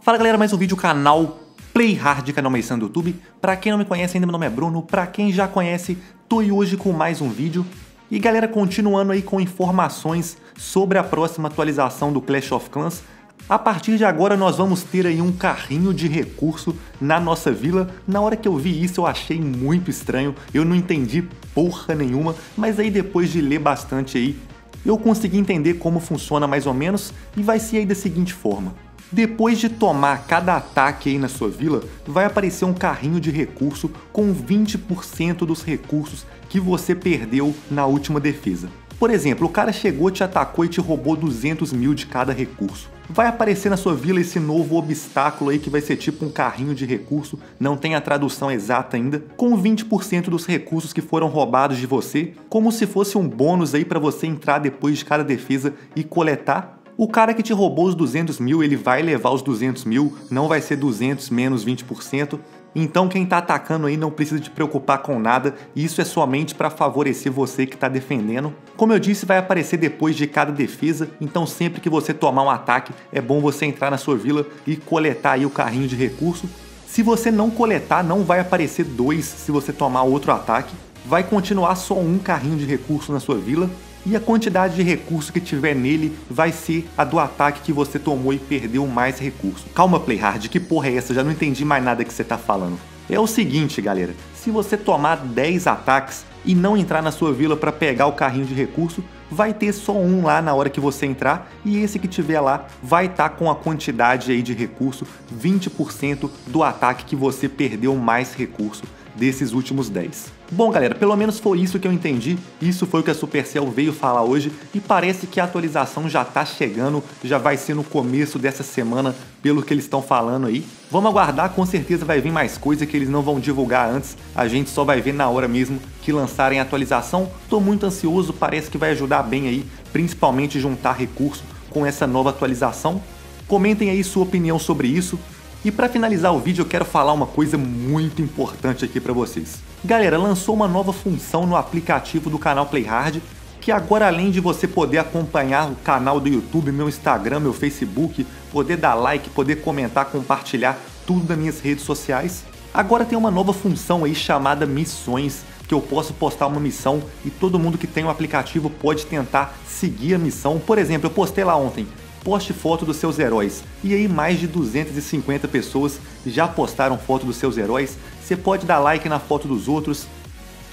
Fala galera, mais um vídeo canal Play Hard, canal mais do YouTube. Pra quem não me conhece ainda, meu nome é Bruno. Pra quem já conhece, tô aí hoje com mais um vídeo. E galera, continuando aí com informações sobre a próxima atualização do Clash of Clans. A partir de agora nós vamos ter aí um carrinho de recurso na nossa vila. Na hora que eu vi isso eu achei muito estranho, eu não entendi porra nenhuma, mas aí depois de ler bastante aí, eu consegui entender como funciona mais ou menos e vai ser aí da seguinte forma. Depois de tomar cada ataque aí na sua vila, vai aparecer um carrinho de recurso com 20% dos recursos que você perdeu na última defesa. Por exemplo, o cara chegou, te atacou e te roubou 200 mil de cada recurso. Vai aparecer na sua vila esse novo obstáculo aí que vai ser tipo um carrinho de recurso, não tem a tradução exata ainda, com 20% dos recursos que foram roubados de você, como se fosse um bônus aí para você entrar depois de cada defesa e coletar o cara que te roubou os 200 mil, ele vai levar os 200 mil, não vai ser 200 menos 20%. Então quem está atacando aí não precisa te preocupar com nada, isso é somente para favorecer você que está defendendo. Como eu disse, vai aparecer depois de cada defesa, então sempre que você tomar um ataque, é bom você entrar na sua vila e coletar aí o carrinho de recurso. Se você não coletar, não vai aparecer dois se você tomar outro ataque. Vai continuar só um carrinho de recurso na sua vila e a quantidade de recurso que tiver nele vai ser a do ataque que você tomou e perdeu mais recurso. Calma, Playhard, que porra é essa? Já não entendi mais nada que você tá falando. É o seguinte, galera, se você tomar 10 ataques e não entrar na sua vila para pegar o carrinho de recurso, vai ter só um lá na hora que você entrar e esse que tiver lá vai estar tá com a quantidade aí de recurso 20% do ataque que você perdeu mais recurso desses últimos 10. Bom, galera, pelo menos foi isso que eu entendi. Isso foi o que a Supercell veio falar hoje e parece que a atualização já tá chegando, já vai ser no começo dessa semana, pelo que eles estão falando aí. Vamos aguardar, com certeza vai vir mais coisa que eles não vão divulgar antes. A gente só vai ver na hora mesmo que lançarem a atualização. Tô muito ansioso, parece que vai ajudar bem aí, principalmente juntar recurso com essa nova atualização. Comentem aí sua opinião sobre isso. E para finalizar o vídeo, eu quero falar uma coisa muito importante aqui para vocês. Galera, lançou uma nova função no aplicativo do canal Playhard, que agora além de você poder acompanhar o canal do YouTube, meu Instagram, meu Facebook, poder dar like, poder comentar, compartilhar tudo nas minhas redes sociais, agora tem uma nova função aí chamada missões, que eu posso postar uma missão e todo mundo que tem o aplicativo pode tentar seguir a missão. Por exemplo, eu postei lá ontem, poste foto dos seus heróis. E aí mais de 250 pessoas já postaram foto dos seus heróis. Você pode dar like na foto dos outros.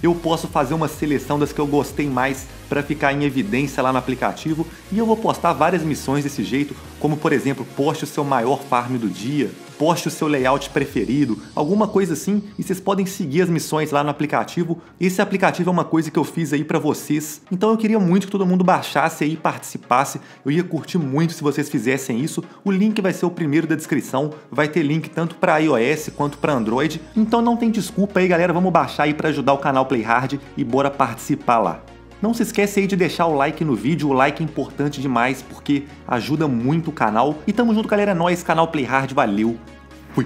Eu posso fazer uma seleção das que eu gostei mais para ficar em evidência lá no aplicativo e eu vou postar várias missões desse jeito, como por exemplo, poste o seu maior farm do dia, poste o seu layout preferido, alguma coisa assim, e vocês podem seguir as missões lá no aplicativo. Esse aplicativo é uma coisa que eu fiz aí para vocês, então eu queria muito que todo mundo baixasse aí e participasse. Eu ia curtir muito se vocês fizessem isso. O link vai ser o primeiro da descrição, vai ter link tanto para iOS quanto para Android. Então não tem desculpa aí, galera, vamos baixar aí para ajudar o canal Playhard e bora participar lá. Não se esquece aí de deixar o like no vídeo, o like é importante demais porque ajuda muito o canal. E tamo junto, galera, é nóis, canal Playhard, valeu, 会